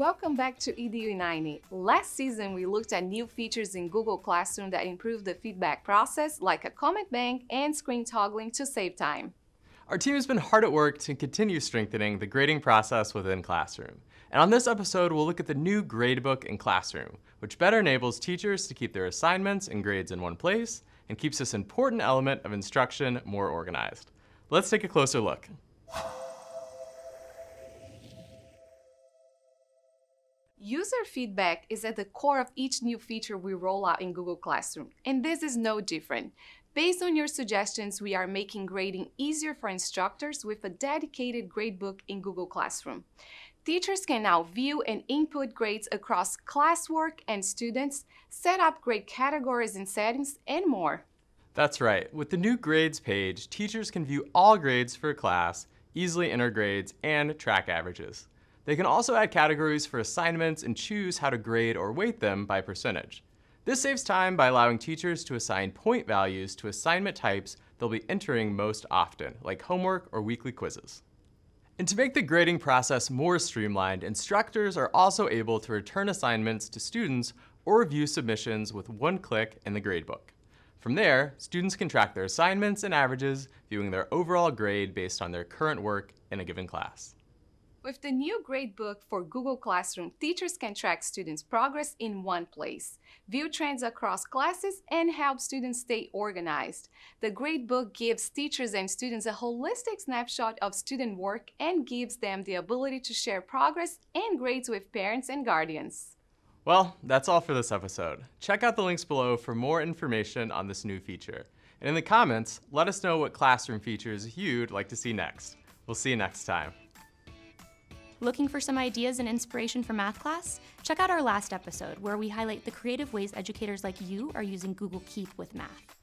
Welcome back to EDU 90. Last season, we looked at new features in Google Classroom that improve the feedback process, like a comment bank and screen toggling to save time. Our team has been hard at work to continue strengthening the grading process within Classroom. And on this episode, we'll look at the new gradebook in Classroom, which better enables teachers to keep their assignments and grades in one place and keeps this important element of instruction more organized. Let's take a closer look. User feedback is at the core of each new feature we roll out in Google Classroom, and this is no different. Based on your suggestions, we are making grading easier for instructors with a dedicated gradebook in Google Classroom. Teachers can now view and input grades across classwork and students, set up grade categories and settings, and more. That's right. With the new grades page, teachers can view all grades for a class, easily enter grades, and track averages. They can also add categories for assignments and choose how to grade or weight them by percentage. This saves time by allowing teachers to assign point values to assignment types they'll be entering most often, like homework or weekly quizzes. And to make the grading process more streamlined, instructors are also able to return assignments to students or view submissions with one click in the gradebook. From there, students can track their assignments and averages, viewing their overall grade based on their current work in a given class. With the new gradebook for Google Classroom, teachers can track students' progress in one place, view trends across classes, and help students stay organized. The gradebook gives teachers and students a holistic snapshot of student work and gives them the ability to share progress and grades with parents and guardians. Well, that's all for this episode. Check out the links below for more information on this new feature. And in the comments, let us know what classroom features you'd like to see next. We'll see you next time. Looking for some ideas and inspiration for math class? Check out our last episode where we highlight the creative ways educators like you are using Google Keep with math.